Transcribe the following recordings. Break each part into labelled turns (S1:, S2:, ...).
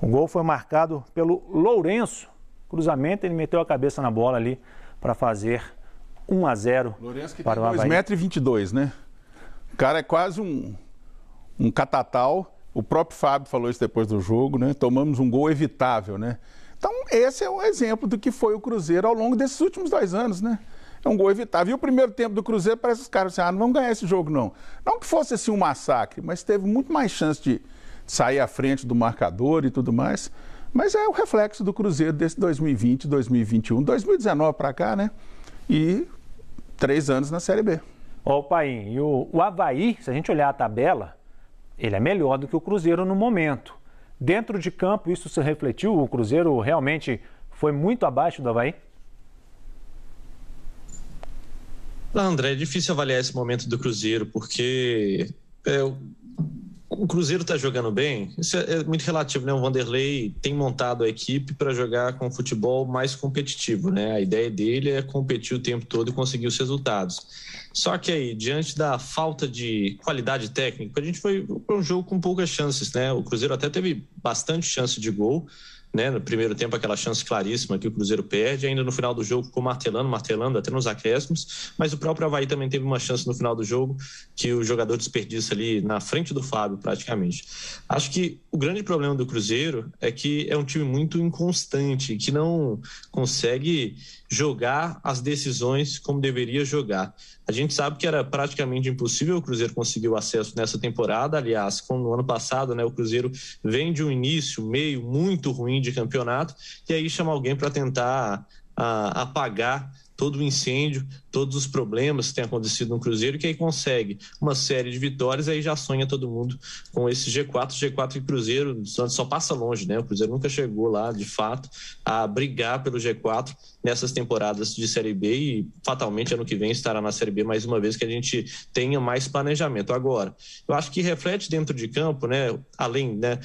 S1: O gol foi marcado pelo Lourenço. Cruzamento, ele meteu a cabeça na bola ali para fazer 1 a 0
S2: Lourenço que
S1: para
S2: tem
S1: Havaí.
S2: 2,22m, né? O cara é quase um, um catatal. O próprio Fábio falou isso depois do jogo, né? Tomamos um gol evitável, né? Então, esse é um exemplo do que foi o Cruzeiro ao longo desses últimos dois anos, né? É um gol evitável. E o primeiro tempo do Cruzeiro parece que os caras assim, ah, não vamos ganhar esse jogo, não. Não que fosse assim um massacre, mas teve muito mais chance de sair à frente do marcador e tudo mais. Mas é o reflexo do Cruzeiro desse 2020, 2021, 2019 para cá, né? E três anos na Série B.
S1: Ó, o Paim, e o, o Havaí, se a gente olhar a tabela, ele é melhor do que o Cruzeiro no momento. Dentro de campo, isso se refletiu? O Cruzeiro realmente foi muito abaixo do Havaí?
S3: André, é difícil avaliar esse momento do Cruzeiro, porque é, o Cruzeiro está jogando bem, isso é, é, muito relativo, né? O Vanderlei tem montado a equipe para jogar com futebol mais competitivo, né? A ideia dele é competir o tempo todo e conseguir os resultados. Só que aí, diante da falta de qualidade técnica, a gente foi para um jogo com poucas chances, né? O Cruzeiro até teve bastante chance de gol, né? No primeiro tempo, aquela chance claríssima que o Cruzeiro perde, ainda no final do jogo ficou martelando, martelando, até nos acréscimos, mas o próprio Havaí também teve uma chance no final do jogo que o jogador desperdiça ali na frente do Fábio, praticamente. Acho que o grande problema do Cruzeiro é que é um time muito inconstante, que não consegue jogar as decisões como deveria jogar. A gente sabe que era praticamente impossível o Cruzeiro conseguir o acesso nessa temporada. Aliás, como no ano passado, né, o Cruzeiro vem de um início meio muito ruim de campeonato e aí chama alguém para tentar apagar todo o incêndio, todos os problemas que têm acontecido no Cruzeiro, que aí consegue uma série de vitórias, aí já sonha todo mundo com esse G4, G4 e Cruzeiro só passa longe, né? O Cruzeiro nunca chegou lá, de fato, a brigar pelo G4 nessas temporadas de Série B e fatalmente ano que vem estará na Série B mais uma vez que a gente tenha mais planejamento. Agora, eu acho que reflete dentro de campo, né? Além, né?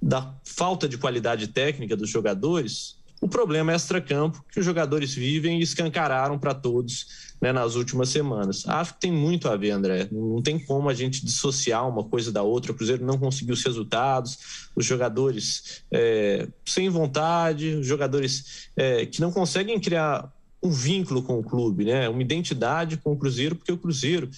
S3: Da falta de qualidade técnica dos jogadores, o problema é extra-campo que os jogadores vivem e escancararam para todos né, nas últimas semanas. Acho que tem muito a ver, André. Não tem como a gente dissociar uma coisa da outra. O Cruzeiro não conseguiu os resultados, os jogadores é, sem vontade, os jogadores é, que não conseguem criar um vínculo com o clube, né? uma identidade com o Cruzeiro, porque o Cruzeiro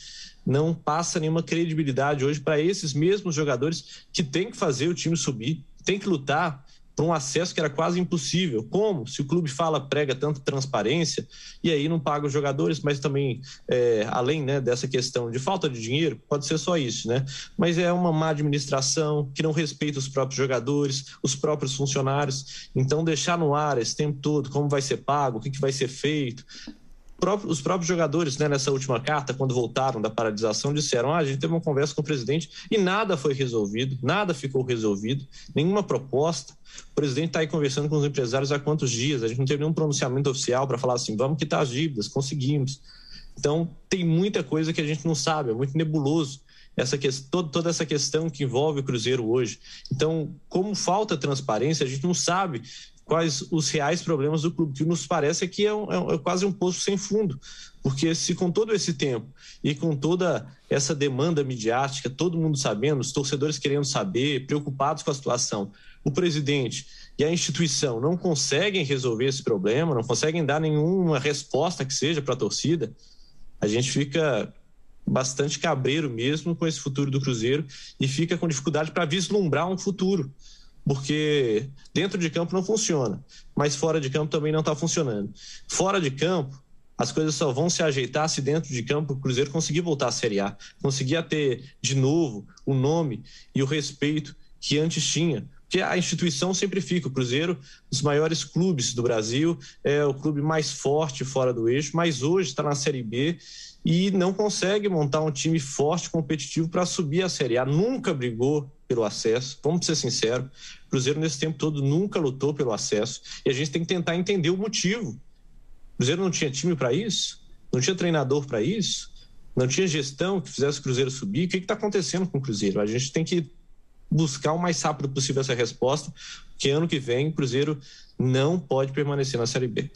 S3: não passa nenhuma credibilidade hoje para esses mesmos jogadores que têm que fazer o time subir, tem que lutar para um acesso que era quase impossível. Como? Se o clube fala, prega tanta transparência, e aí não paga os jogadores, mas também, é, além né, dessa questão de falta de dinheiro, pode ser só isso, né? Mas é uma má administração que não respeita os próprios jogadores, os próprios funcionários. Então, deixar no ar esse tempo todo como vai ser pago, o que, que vai ser feito, os próprios jogadores, né, nessa última carta, quando voltaram da paralisação, disseram: ah, a gente teve uma conversa com o presidente e nada foi resolvido, nada ficou resolvido, nenhuma proposta. O presidente está aí conversando com os empresários há quantos dias? A gente não teve nenhum pronunciamento oficial para falar assim: vamos quitar as dívidas, conseguimos. Então, tem muita coisa que a gente não sabe, é muito nebuloso essa questão, toda essa questão que envolve o Cruzeiro hoje. Então, como falta transparência, a gente não sabe quais os reais problemas do clube. Que nos parece que é, um, é, é quase um poço sem fundo, porque se com todo esse tempo e com toda essa demanda midiática, todo mundo sabendo, os torcedores querendo saber, preocupados com a situação, o presidente e a instituição não conseguem resolver esse problema, não conseguem dar nenhuma resposta que seja para a torcida, a gente fica bastante cabreiro mesmo com esse futuro do Cruzeiro e fica com dificuldade para vislumbrar um futuro porque dentro de campo não funciona, mas fora de campo também não está funcionando. Fora de campo, as coisas só vão se ajeitar se dentro de campo o Cruzeiro conseguir voltar à Série A, conseguir ter de novo o nome e o respeito que antes tinha. Porque a instituição sempre fica. O Cruzeiro, dos maiores clubes do Brasil, é o clube mais forte fora do eixo, mas hoje está na Série B e não consegue montar um time forte, competitivo para subir a Série A. Nunca brigou pelo acesso. Vamos ser sinceros, o Cruzeiro nesse tempo todo nunca lutou pelo acesso e a gente tem que tentar entender o motivo. O Cruzeiro não tinha time para isso, não tinha treinador para isso, não tinha gestão que fizesse o Cruzeiro subir. O que está acontecendo com o Cruzeiro? A gente tem que buscar o mais rápido possível essa resposta, porque ano que vem o Cruzeiro não pode permanecer na Série B.